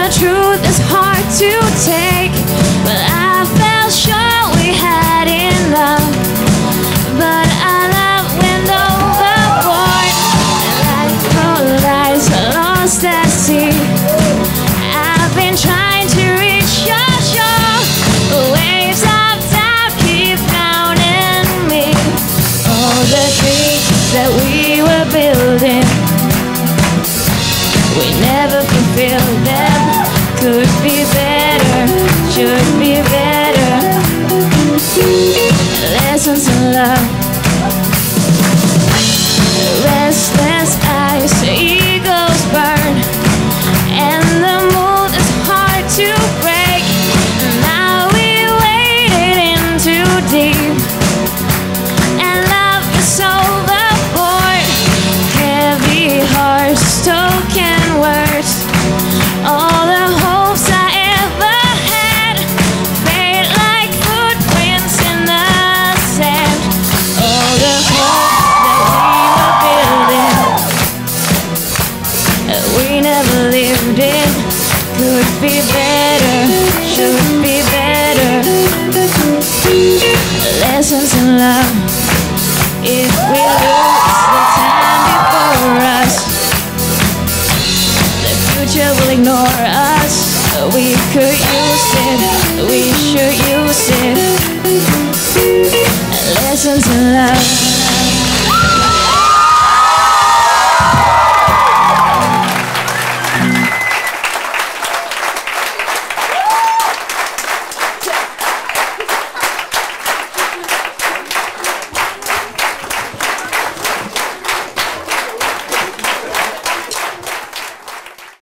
The truth is hard to take, but I felt sure we had enough. But our love went overboard, like paradise lost at sea. I've been trying to reach your shore, the waves of keep drowning me. All the dreams that we were building. Could be better, Could be better, should be better. Lessons in love. If we lose the time before us, the future will ignore us. We could use it, we should use it. Lessons in love.